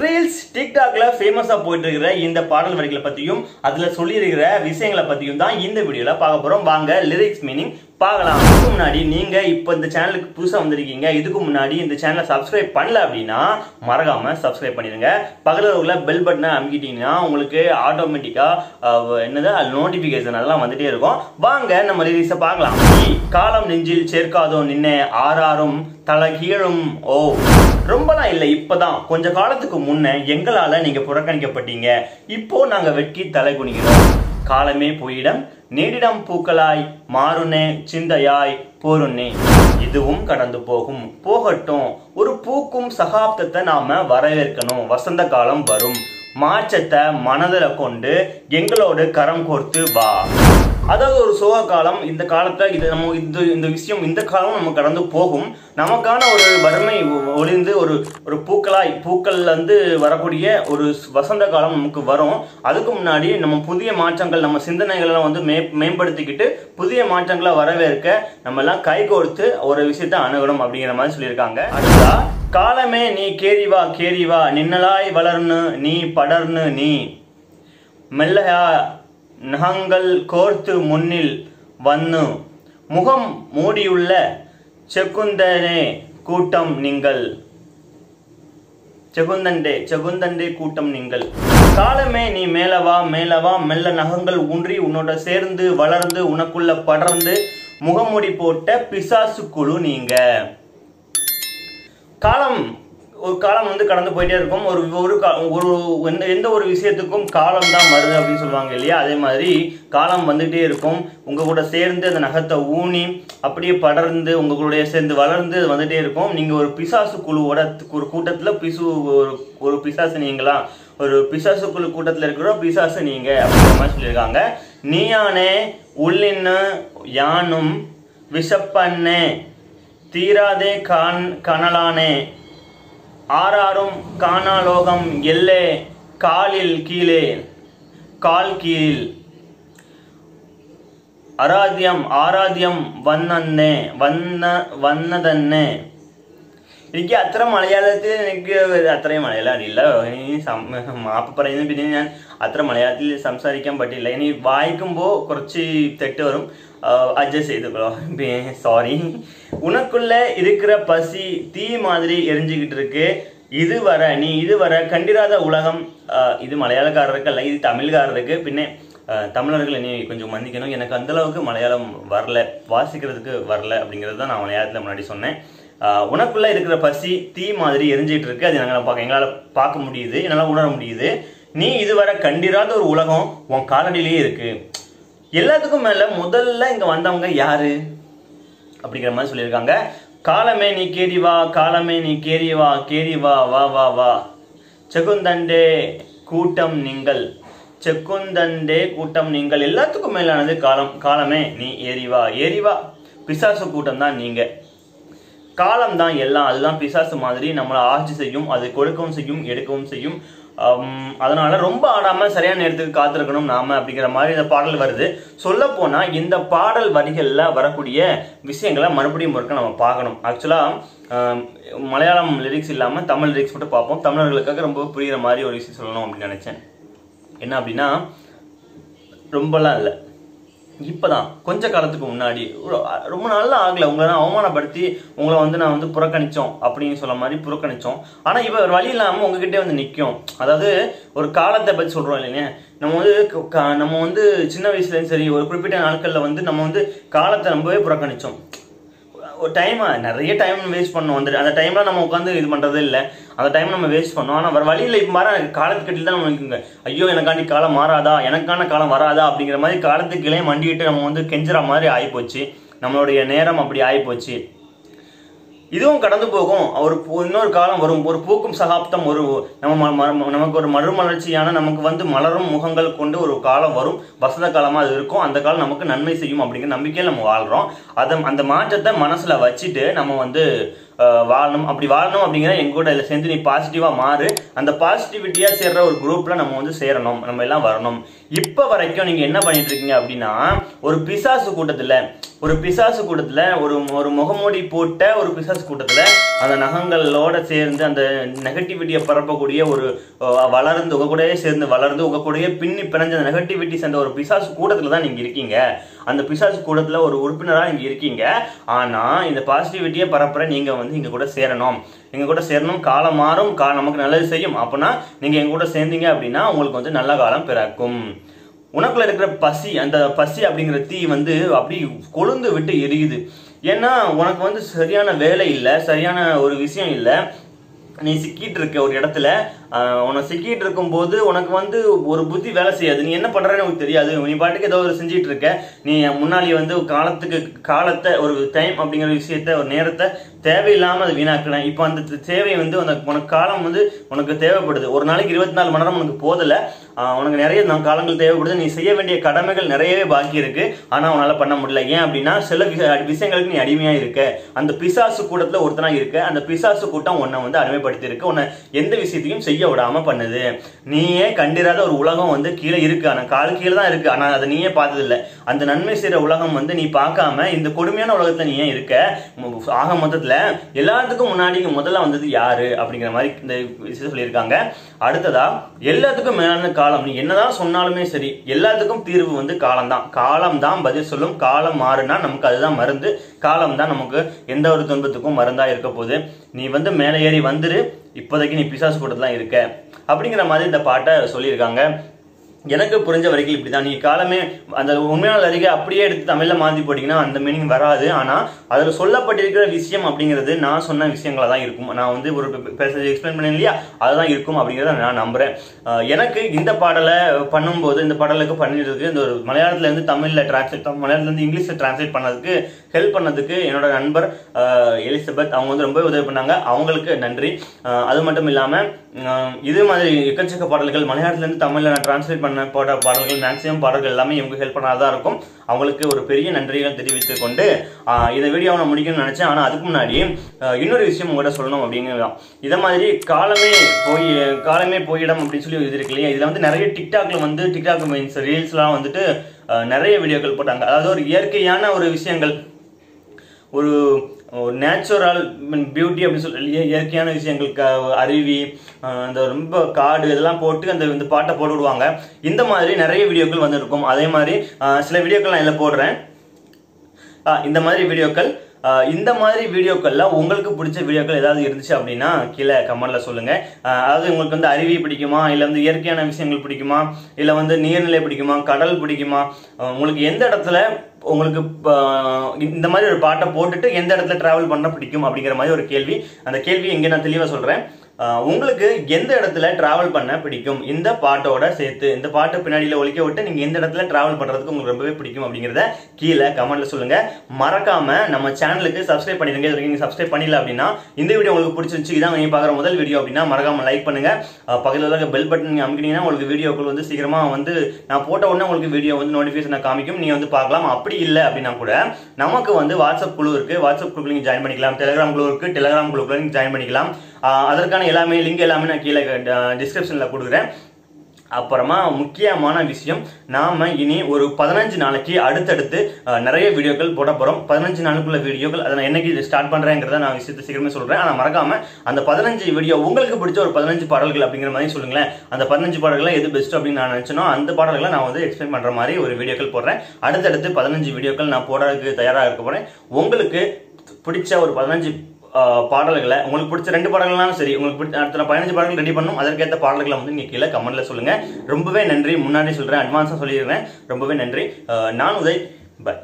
Reels டிக்டாக்ல ஃபேமஸா போயிட்டு இருக்கிற இந்த பாடல் வரிகளை பத்தியும் அதுல சொல்லியிருக்கிற விஷயங்களை பத்தியும் தான் இந்த வீடியோல பார்க்க போறோம். வாங்க லிரிக்ஸ் மீனிங் பார்க்கலாம். அதுக்கு முன்னாடி நீங்க இப்போ இந்த சேனலுக்கு புதுசாக வந்திருக்கீங்க. இதுக்கு முன்னாடி இந்த சேனலை சப்ஸ்கிரைப் பண்ணல அப்படின்னா மறக்காம சப்ஸ்கிரைப் பண்ணிடுங்க. பக்கத்துல உள்ள பெல் பட்டனை அமுக்கிட்டீங்கன்னா உங்களுக்கு ஆட்டோமேட்டிக்காக என்னது நோட்டிபிகேஷன் அதெல்லாம் வந்துட்டே இருக்கும். வாங்க நம்ம ரிலீஸை பார்க்கலாம். காலம் நெஞ்சில் சேர்க்காதோ நின்ன ஆறாரும் தலை கீழும் ஓ ரொம்பலாம் இல்லை இப்போதான். கொஞ்ச காலத்துக்கு முன்ன எங்களால் நீங்கள் புறக்கணிக்கப்பட்டீங்க. இப்போ நாங்கள் வெட்கி தலை குனிக்கிறோம் காலமே போயிடம். நீடிடம் பூக்களாய் மாறுனே சிந்தையாய் போருன்னே. இதுவும் கடந்து போகும். போகட்டும். ஒரு பூக்கும் சகாப்தத்தை நாம வரவேற்கணும். வசந்த காலம் வரும். மாற்றத்தை மனதில் கொண்டு எங்களோடு கரம் கோர்த்து வா. அதாவது ஒரு சோக காலம் இந்த காலத்தை இது நம்ம இந்த இந்த விஷயம் இந்த காலம் நம்ம கடந்து போகும். நமக்கான ஒரு வறுமை ஒளிந்து ஒரு ஒரு பூக்களாய் பூக்கள்லருந்து வரக்கூடிய ஒரு ஸ்- வசந்த காலம் நமக்கு வரும். அதுக்கு முன்னாடி நம்ம புதிய மாற்றங்கள் நம்ம சிந்தனைகளை வந்து மே மேம்படுத்திக்கிட்டு புதிய மாற்றங்களை வரவேற்க நம்ம எல்லாம் கைகோர்த்து ஒரு விஷயத்தை அணுகணும் அப்படிங்கிற மாதிரி சொல்லியிருக்காங்க. அடுத்தா காலமே நீ கேரி வா கேரி வா நின்னலாய் வளர்னு நீ படர்னு நீ. மெல்லையா நகங்கள் கோர்த்து முன்னில் வந்து முகம் மூடியுள்ள செகுந்தனே கூட்டம் நீங்கள். செகுந்தண்டே செகுந்தண்டே கூட்டம் நீங்கள். காலமே நீ மேலவா மேலவா மெல்ல நகங்கள் ஊன்றி உன்னோட சேர்ந்து வளர்ந்து உனக்குள்ள படர்ந்து முகமூடி போட்ட பிசாசு குழு நீங்க. காலம் ஒரு காலம் வந்து கடந்து போயிட்டே இருக்கும். ஒரு ஒரு ஒரு எந்த எந்த ஒரு விஷயத்துக்கும் காலம் தான் வருது அப்படின்னு சொல்லுவாங்க இல்லையா? அதே மாதிரி காலம் வந்துகிட்டே இருக்கும். உங்கள் கூட சேர்ந்து அந்த நகத்தை ஊனி அப்படியே படர்ந்து உங்களுடைய சேர்ந்து வளர்ந்து அது இருக்கும். நீங்கள் ஒரு பிசாசு குழுவோட ஒரு கூட்டத்தில் பிசு ஒரு ஒரு பிசாசு நீங்களா? ஒரு பிசாசு குழு கூட்டத்தில் இருக்கிற பிசாசு நீங்க அப்படிங்கிற மாதிரி சொல்லியிருக்காங்க. நீயானே உள்ளின்னு யானும் விஷப்பண்ணே தீராதே கான் கனலானே ஆறாரும் காணாலோகம் எல்லே காலில் கீழே கால் கீழில் അരാധ്യം ആരാധ്യം വന്നന്നേ വന്ന വന്നതന്നെ എനിക്ക് അത്ര മലയാളത്തിൽ എനിക്ക് അത്രയും മലയാളം അറിയില്ല ഇനി സം- മാപ്പ് പറയുന്നത് പിന്നെ ഞാൻ അത്ര മലയാളത്തിൽ സംസാരിക്കാൻ പറ്റില്ല ഇനി വായിക്കുമ്പോൾ കുറച്ച് തെറ്റ് വരും அட்ஜஸ்ட் செய்துக்கலாம் சாரி உனக்குள்ள இருக்கிற பசி தீ மாதிரி எரிஞ்சுக்கிட்டு இருக்கு. இதுவரை நீ இது வர கண்டிராத உலகம் இது மலையாளக்காரருக்கு அல்ல இது தமிழ்காரருக்கு. பின்னே தமிழர்களை நீ கொஞ்சம் மன்னிக்கணும். எனக்கு அந்தளவுக்கு மலையாளம் வரல வாசிக்கிறதுக்கு வரல அப்படிங்கிறது தான் நான் மலையாளத்தில் முன்னாடி சொன்னேன். உனக்குள்ளே இருக்கிற பசி தீ மாதிரி எரிஞ்சிட்டு இருக்கு. அது நாங்கள் பார்க்க எங்களால் பார்க்க முடியுது என்னால் உணர முடியுது. நீ இதுவரை கண்டிராத ஒரு உலகம் உன் காலடியிலேயே இருக்குது எல்லாத்துக்கும் மேல முதல்ல இங்க வந்தவங்க யாரு? அப்படிங்கிற மாதிரி சொல்லியிருக்காங்க. காலமே நீ கேரி வா காலமே நீ கேரி வா கேரி வா வா வா வா. செகுந்தண்டே கூட்டம் நீங்கள். செக்குந்தண்டே கூட்டம் நீங்கள். எல்லாத்துக்கும் மேலானது காலம் காலமே நீ ஏறி வா ஏறி வா. பிசாசு கூட்டம் தான் நீங்க. காலம் தான் எல்லாம். அதுதான் பிசாசு மாதிரி நம்மளை ஆட்சி செய்யும் அது கொடுக்கவும் செய்யும் எடுக்கவும் செய்யும். அதனால ரொம்ப ஆடாம சரியான நேரத்துக்கு காத்திருக்கணும் நாம அப்படிங்கிற மாதிரி இந்த பாடல் வருது. சொல்ல போனா இந்த பாடல் வரிகள்ல வரக்கூடிய விஷயங்களை மறுபடியும் ஒருக்க நம்ம பார்க்கணும். ஆக்சுவலா மலையாளம் லிரிக்ஸ் இல்லாம தமிழ் லிரிக்ஸ் மட்டும் பார்ப்போம். தமிழர்களுக்காக ரொம்ப புரியுற மாதிரி ஒரு விஷயம் சொல்லணும் அப்படின்னு நினைச்சேன். என்ன அப்படின்னா ரொம்பலாம் இல்லை. இப்போதான் கொஞ்ச காலத்துக்கு முன்னாடி ரொம்ப நாள்ல ஆகல. உங்களை நான் அவமானப்படுத்தி உங்களை வந்து நான் வந்து புறக்கணித்தோம் அப்படின்னு சொல்ல மாதிரி புறக்கணித்தோம் ஆனால் இப்போ ஒரு வழி இல்லாமல் உங்ககிட்டே வந்து நிற்கும் அதாவது ஒரு காலத்தை பற்றி சொல்கிறோம் இல்லைங்க. நம்ம வந்து நம்ம வந்து சின்ன வயசுலேயும் சரி ஒரு குறிப்பிட்ட நாட்களில் வந்து நம்ம வந்து காலத்தை ரொம்பவே புறக்கணித்தோம் ஒரு டைம் நிறைய டைம் வேஸ்ட் பண்ணோம் அந்த அந்த டைம்ல நம்ம உட்காந்து இது பண்றதே இல்லை. அந்த டைம் நம்ம வேஸ்ட் பண்ணோம் ஆனா வர வழியில இப்ப மாற காலத்துக்கிட்ட தான் நம்ம இருக்குங்க ஐயோ எனக்காண்டி காலம் மாறாதா? எனக்கான காலம் வராதா? அப்படிங்கிற மாதிரி காலத்துக்குள்ளே மண்டிட்டு நம்ம வந்து கெஞ்சுற மாதிரி ஆகிப்போச்சு நம்மளுடைய நேரம் அப்படி ஆகிப்போச்சு இதுவும் கடந்து போகும். ஒரு இன்னொரு காலம் வரும். ஒரு பூக்கும் சகாப்தம் ஒரு நம்ம ம- ம- நமக்கு ஒரு மறுமலர்ச்சியான நமக்கு வந்து மலரும் முகங்கள் கொண்டு ஒரு காலம் வரும். வசந்த காலமாக அது இருக்கும். அந்த காலம் நமக்கு நன்மை செய்யும் அப்படிங்கிற நம்பிக்கையில் நம்ம வாழ்கிறோம் அதை அந்த மாற்றத்தை மனசில் வச்சுட்டு நம்ம வந்து வாழணும். அப்படி வாழணும் அப்படிங்கிற எங்கூட இதில் சேர்ந்து நீ பாசிட்டிவாக மாறு. அந்த பாசிட்டிவிட்டியாக சேர்ற ஒரு குரூப்பில் நம்ம வந்து சேரணும். நம்ம எல்லாம் வரணும். இப்போ வரைக்கும் நீங்கள் என்ன பண்ணிட்டு இருக்கீங்க அப்படின்னா ஒரு பிசாசு கூட்டத்தில் ஒரு பிசாசு கூட்டத்தில் ஒரு ஒரு முகமூடி போட்ட ஒரு பிசாசு கூட்டத்தில் அந்த நகங்களோட சேர்ந்து அந்த நெகட்டிவிட்டியை பரப்பக்கூடிய ஒரு வளர்ந்து உங்கள் கூடயே சேர்ந்து வளர்ந்து உங்கள் கூடயே பின்னி பிணைஞ்ச அந்த நெகட்டிவிட்டி சேர்ந்த ஒரு பிசாசு கூடத்தில் தான் நீங்கள் இருக்கீங்க. அந்த பிசாசு கூடத்தில் ஒரு உறுப்பினராக இங்கே இருக்கீங்க. ஆனால் இந்த பாசிட்டிவிட்டியை பரப்புற நீங்கள் வந்து இங்கே கூட சேரணும். எங்க கூட சேரணும் காலம் மாறும் கா நமக்கு நல்லது செய்யும். அப்படின்னா நீங்கள் எங்க கூட சேர்ந்தீங்க அப்படின்னா உங்களுக்கு வந்து நல்ல காலம் பிறக்கும். உனக்குள்ள இருக்கிற பசி அந்த பசி அப்படிங்கிற தீ வந்து அப்படி கொழுந்து விட்டு எரியுது. ஏன்னா உனக்கு வந்து சரியான வேலை இல்லை சரியான ஒரு விஷயம் இல்லை. நீ சிக்கிட்டு இருக்க ஒரு இடத்துல உன்னை சிக்கிட்டு இருக்கும்போது உனக்கு வந்து ஒரு புத்தி வேலை செய்யாது. நீ என்ன பண்ணுறேன்னு உனக்கு தெரியாது. நீ பாட்டுக்கு ஏதோ ஒரு செஞ்சிட்டு இருக்க. நீ முன்னாடி வந்து காலத்துக்கு காலத்தை ஒரு டைம் அப்படிங்கிற விஷயத்த ஒரு நேரத்தை தேவையில்லாமல் அதை வீணாக்கினேன். இப்போ அந்த தேவை வந்து உனக்கு உனக்கு காலம் வந்து உனக்கு தேவைப்படுது. ஒரு நாளைக்கு இருபத்தி நாலு மணி நேரம் உனக்கு போதலை. உனக்கு நிறைய காலங்கள் தேவைப்படுது. நீ செய்ய வேண்டிய கடமைகள் நிறையவே பாக்கி இருக்கு. ஆனால் உன்னால் பண்ண முடியல. ஏன் அப்படின்னா சில விஷயங்களுக்கு நீ அடிமையாக இருக்க. அந்த பிசாசு கூட்டத்தில் ஒருத்தனாக இருக்க. அந்த பிசாசு கூட்டம் உன்னை வந்து அடிமைப்படுத்தி இருக்கு உன்னை எந்த விஷயத்தையும் செய்ய விடாம பண்ணுது. நீயே கண்டிராத ஒரு உலகம் வந்து கீழே இருக்கு. ஆனா கால் கீழே தான் இருக்கு. ஆனா அதை நீயே பார்த்தது இல்லை அந்த நன்மை செய்யற உலகம் வந்து நீ பார்க்காம இந்த கொடுமையான உலகத்துல நீ ஏன் இருக்க? ஆக மொத்தத்துல எல்லாத்துக்கும் முன்னாடி முதல்ல வந்தது யாரு? அப்படிங்கிற மாதிரி இந்த விஷயம் சொல்லியிருக்காங்க. அடுத்ததா எல்லாத்துக்கும் மேலான காலம். நீ என்னதான் சொன்னாலுமே சரி எல்லாத்துக்கும் தீர்வு வந்து காலம்தான். காலம் தான் பதில் சொல்லும். காலம் மாறுனா நமக்கு அதுதான் மருந்து. காலம் தான் நமக்கு எந்த ஒரு துன்பத்துக்கும் மருந்தா இருக்க போகுது. நீ வந்து மேலே ஏறி வந்துரு இப்போதைக்கு நீ பிசாசு தான் இருக்க. அப்படிங்கிற மாதிரி இந்த பாட்டை சொல்லியிருக்காங்க. எனக்கு புரிஞ்ச வரைக்கும் இப்படி தான் நீ காலமே அந்த உண்மையான அறிக்கை அப்படியே எடுத்து தமிழில் மாற்றி போட்டிங்கன்னா அந்த மீனிங் வராது. ஆனால் அதில் சொல்லப்பட்டிருக்கிற விஷயம் அப்படிங்கிறது நான் சொன்ன விஷயங்களாக தான் இருக்கும். நான் வந்து ஒரு பேச எக்ஸ்பிளைன் பண்ணேன் இல்லையா? அதுதான் இருக்கும் அப்படிங்கிறத நான் நம்புகிறேன் எனக்கு இந்த பாடலை பண்ணும்போது இந்த பாடலுக்கு பண்ணிருக்கு இந்த ஒரு மலையாளத்துலேருந்து தமிழில் டிரான்ஸ்லேட் மலையாளத்துலேருந்து இங்கிலீஷில் டிரான்ஸ்லேட் பண்ணதுக்கு ஹெல்ப் பண்ணதுக்கு என்னோட நண்பர் எலிசபெத் அவங்க வந்து ரொம்ப உதவி பண்ணாங்க. அவங்களுக்கு நன்றி. அது மட்டும் இல்லாமல் இதே இது மாதிரி எக்கச்சக்க பாடல்கள் மலையாளத்துலேருந்து தமிழில் நான் டிரான்ஸ்லேட் பண்ண போட பாடல்கள் மேக்ஸிமம் பாடல்கள் எல்லாமே இவங்க ஹெல்ப் பண்ணாதான் இருக்கும். அவங்களுக்கு ஒரு பெரிய நன்றிகள் தெரிவித்து கொண்டு இந்த வீடியோவை நான் முடிக்கணும்னு நினச்சேன். ஆனால் அதுக்கு முன்னாடி இன்னொரு விஷயம் உங்கள்கிட்ட சொல்லணும் அப்படிங்கிறதான் இதை மாதிரி காலமே போய் காலமே போயிடும் அப்படின்னு சொல்லி இது இருக்கு இல்லையா? இதில் வந்து நிறைய டிக்டாக்ல வந்து டிக்டாக் மீன்ஸ் ரீல்ஸ்லாம் வந்துட்டு நிறைய வீடியோக்கள் போட்டாங்க. அதாவது ஒரு இயற்கையான ஒரு விஷயங்கள் ஒரு நேச்சுரல் பியூட்டி அப்படின்னு சொல்லி இயற்கையான விஷயங்களுக்கு அருவி அந்த ரொம்ப காடு இதெல்லாம் போட்டு அந்த இந்த பாட்டை போட்டு விடுவாங்க. இந்த மாதிரி நிறைய வீடியோக்கள் வந்திருக்கும். அதே மாதிரி சில வீடியோக்கள் நான் இதில் போடுறேன். இந்த மாதிரி வீடியோக்கள் இந்த மாதிரி வீடியோக்கள்ல உங்களுக்கு பிடிச்ச வீடியோக்கள் ஏதாவது இருந்துச்சு அப்படின்னா கீழே கமெண்ட்ல சொல்லுங்க. அதாவது உங்களுக்கு வந்து அருவி பிடிக்குமா? இல்ல வந்து இயற்கையான விஷயங்கள் பிடிக்குமா? இல்ல வந்து நீர்நிலை பிடிக்குமா? கடல் பிடிக்குமா? உங்களுக்கு எந்த இடத்துல உங்களுக்கு இந்த மாதிரி ஒரு பாட்டை போட்டுட்டு எந்த இடத்துல டிராவல் பண்ண பிடிக்கும் அப்படிங்கிற மாதிரி ஒரு கேள்வி. அந்த கேள்வி எங்க நான் தெளிவா சொல்றேன். உங்களுக்கு எந்த இடத்துல டிராவல் பண்ண பிடிக்கும்? இந்த பாட்டோட சேர்த்து இந்த பாட்டை பின்னாடியில் ஒழிக்க விட்டு நீங்கள் எந்த இடத்துல டிராவல் பண்ணுறதுக்கு உங்களுக்கு ரொம்பவே பிடிக்கும் அப்படிங்கிறத கீழே கமெண்ட்ல சொல்லுங்கள் மறக்காமல் நம்ம சேனலுக்கு சப்ஸ்கிரைப் பண்ணிடுங்க. இது வரைக்கும் நீங்க சப்ஸ்கிரைப் பண்ணல அப்படின்னா இந்த வீடியோ உங்களுக்கு பிடிச்சிருந்துச்சு. இதான் நீங்கள் பார்க்குற முதல் வீடியோ அப்படின்னா மறக்காமல் லைக் பண்ணுங்கள் பகலில் இருக்க பெல் பட்டன் நீங்கள் அமுக்கினீங்கன்னா உங்களுக்கு வீடியோக்கள் வந்து சீக்கிரமாக வந்து நான் போட்ட உடனே உங்களுக்கு வீடியோ வந்து நோட்டிபிகேஷன் காமிக்கும். நீங்கள் வந்து பார்க்கலாம். அப்படி இல்லை அப்படின்னா கூட நமக்கு வந்து வாட்ஸ்அப் குழு இருக்குது வாட்ஸ்அப் குழுக்கு நீங்கள் ஜாயின் பண்ணிக்கலாம். டெலிகிராம் குழு இருக்குது டெலிகிராம் குழுக்குள்ள நீங்கள் ஜாயின் பண்ணிக்கலாம். அதற்கான எல்லாமே லிங்க் எல்லாமே நான் கீழே டிஸ்கிரிப்ஷனில் கொடுக்குறேன். அப்புறமா முக்கியமான விஷயம் நாம் இனி ஒரு பதினஞ்சு நாளைக்கு அடுத்தடுத்து நிறைய வீடியோக்கள் போட போகிறோம் பதினஞ்சு நாளுக்குள்ள வீடியோக்கள் அதை நான் என்னைக்கு ஸ்டார்ட் பண்ணுறேங்கிறத நான் விஷயத்தை சீக்கிரமே சொல்கிறேன் ஆனால் மறக்காமல் அந்த பதினஞ்சு வீடியோ உங்களுக்கு பிடிச்ச ஒரு பதினஞ்சு பாடல்கள் அப்படிங்கிற மாதிரி சொல்லுங்களேன். அந்த பதினஞ்சு பாடல்கள் எது பெஸ்ட் அப்படின்னு நான் நினச்சினோ அந்த பாடல்களை நான் வந்து எக்ஸ்பிளைன் பண்ணுற மாதிரி ஒரு வீடியோக்கள் போடுறேன். அடுத்தடுத்து பதினஞ்சு வீடியோக்கள் நான் போடுறதுக்கு தயாராக இருக்க போகிறேன் உங்களுக்கு பிடிச்ச ஒரு பதினஞ்சு பாடல்களை உங்களுக்கு பிடிச்ச ரெண்டு பாடல்கள்னாலும் சரி உங்களுக்கு பிடிச்ச அடுத்த பதினஞ்சு பாடல்கள் ரெடி பண்ணும் அதற்கேற்ற பாடல்களை வந்து நீங்கள் கீழே கமெண்ட்டில் சொல்லுங்கள் ரொம்பவே நன்றி. முன்னாடி சொல்கிறேன் அட்வான்ஸாக சொல்லிடுறேன். ரொம்பவே நன்றி. நான் உதய். பை